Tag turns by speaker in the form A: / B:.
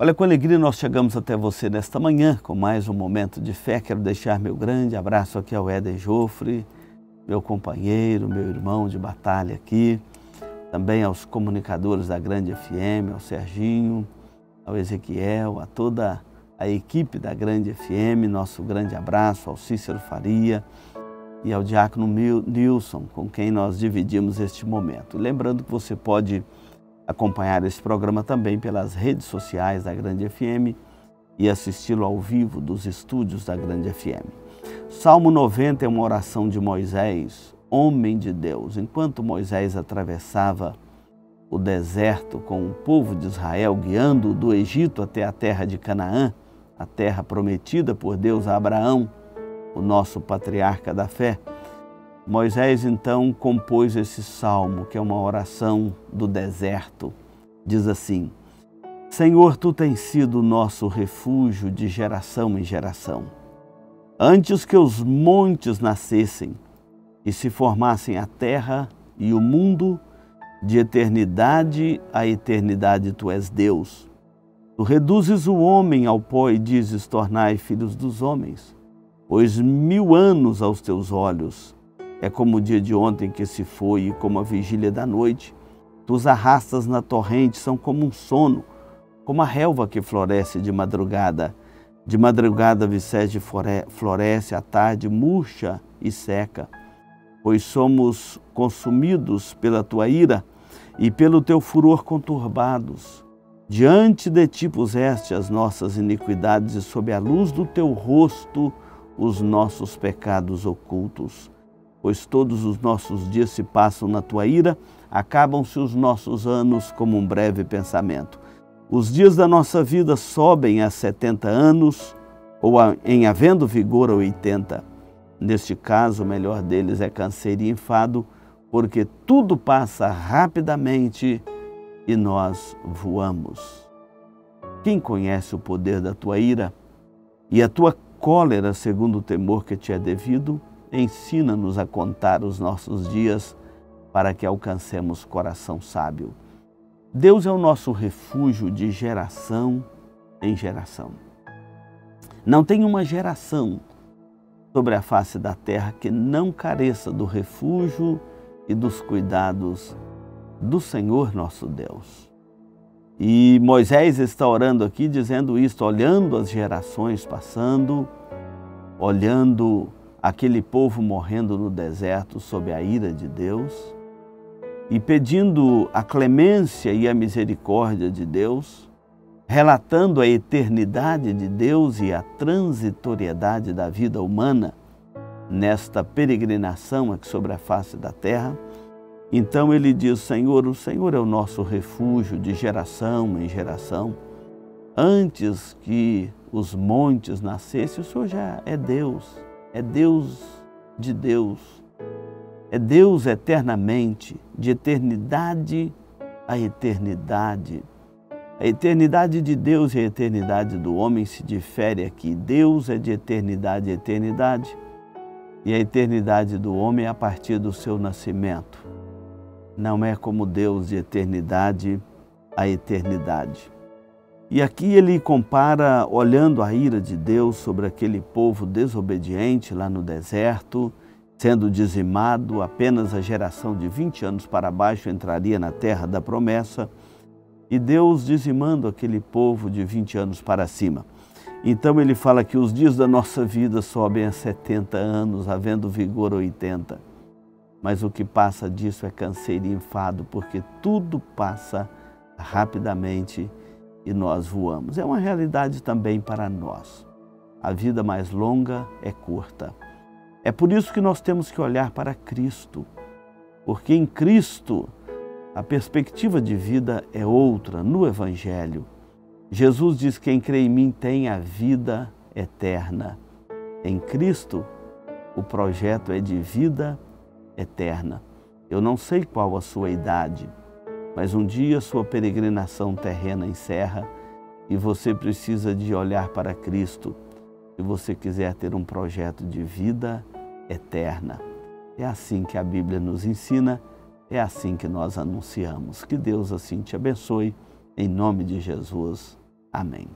A: Olha, com alegria nós chegamos até você nesta manhã com mais um momento de fé. Quero deixar meu grande abraço aqui ao Éden Jofre, meu companheiro, meu irmão de batalha aqui, também aos comunicadores da Grande FM, ao Serginho, ao Ezequiel, a toda a equipe da Grande FM, nosso grande abraço ao Cícero Faria e ao Diácono Nilson, com quem nós dividimos este momento. Lembrando que você pode acompanhar esse programa também pelas redes sociais da Grande FM e assisti-lo ao vivo dos estúdios da Grande FM. Salmo 90 é uma oração de Moisés, homem de Deus. Enquanto Moisés atravessava o deserto com o povo de Israel, guiando do Egito até a terra de Canaã, a terra prometida por Deus a Abraão, o nosso patriarca da fé, Moisés então compôs esse salmo, que é uma oração do deserto. Diz assim: Senhor, tu tens sido nosso refúgio de geração em geração. Antes que os montes nascessem e se formassem a terra e o mundo, de eternidade a eternidade tu és Deus. Tu reduzes o homem ao pó e dizes: Tornai filhos dos homens, pois mil anos aos teus olhos é como o dia de ontem que se foi e como a vigília da noite. Tu os arrastas na torrente, são como um sono, como a relva que floresce de madrugada. De madrugada vicege floresce, à tarde murcha e seca. Pois somos consumidos pela tua ira e pelo teu furor conturbados. Diante de ti puseste as nossas iniquidades e sob a luz do teu rosto os nossos pecados ocultos pois todos os nossos dias se passam na tua ira, acabam-se os nossos anos como um breve pensamento. Os dias da nossa vida sobem a 70 anos ou a, em havendo vigor a 80. Neste caso, o melhor deles é canseiro e enfado, porque tudo passa rapidamente e nós voamos. Quem conhece o poder da tua ira e a tua cólera segundo o temor que te é devido? Ensina-nos a contar os nossos dias para que alcancemos coração sábio. Deus é o nosso refúgio de geração em geração. Não tem uma geração sobre a face da terra que não careça do refúgio e dos cuidados do Senhor nosso Deus. E Moisés está orando aqui dizendo isto, olhando as gerações passando, olhando aquele povo morrendo no deserto sob a ira de Deus e pedindo a clemência e a misericórdia de Deus, relatando a eternidade de Deus e a transitoriedade da vida humana nesta peregrinação aqui sobre a face da terra. Então ele diz: Senhor, o Senhor é o nosso refúgio de geração em geração. Antes que os montes nascessem, o Senhor já é Deus é Deus de Deus, é Deus eternamente, de eternidade a eternidade. A eternidade de Deus e a eternidade do homem se difere aqui. Deus é de eternidade a eternidade e a eternidade do homem é a partir do seu nascimento. Não é como Deus de eternidade a eternidade. E aqui ele compara, olhando a ira de Deus sobre aquele povo desobediente lá no deserto, sendo dizimado, apenas a geração de 20 anos para baixo entraria na terra da promessa, e Deus dizimando aquele povo de 20 anos para cima. Então ele fala que os dias da nossa vida sobem a 70 anos, havendo vigor 80. Mas o que passa disso é canseiro e enfado, porque tudo passa rapidamente e nós voamos. É uma realidade também para nós. A vida mais longa é curta. É por isso que nós temos que olhar para Cristo, porque em Cristo a perspectiva de vida é outra no Evangelho. Jesus diz: Quem crê em mim tem a vida eterna. Em Cristo, o projeto é de vida eterna. Eu não sei qual a sua idade, mas um dia sua peregrinação terrena encerra e você precisa de olhar para Cristo se você quiser ter um projeto de vida eterna. É assim que a Bíblia nos ensina, é assim que nós anunciamos. Que Deus assim te abençoe, em nome de Jesus. Amém.